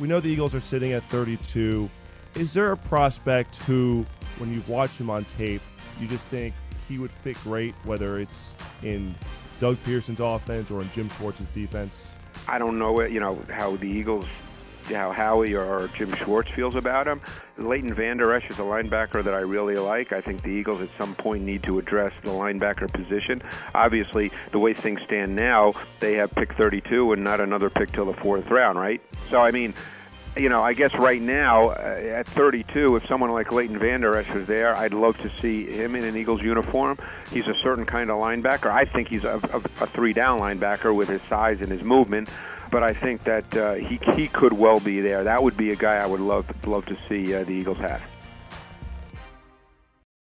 we know the Eagles are sitting at 32. Is there a prospect who, when you watch him on tape, you just think he would fit great, whether it's in Doug Pederson's offense or in Jim Schwartz's defense? I don't know, it, you know, how the Eagles how Howie or Jim Schwartz feels about him. Leighton Vander Esch is a linebacker that I really like. I think the Eagles at some point need to address the linebacker position. Obviously, the way things stand now, they have pick 32 and not another pick till the fourth round, right? So, I mean, you know, I guess right now uh, at 32, if someone like Leighton Vander Esch was there, I'd love to see him in an Eagles uniform. He's a certain kind of linebacker. I think he's a, a, a three-down linebacker with his size and his movement but I think that uh, he he could well be there. That would be a guy I would love love to see uh, the Eagles have.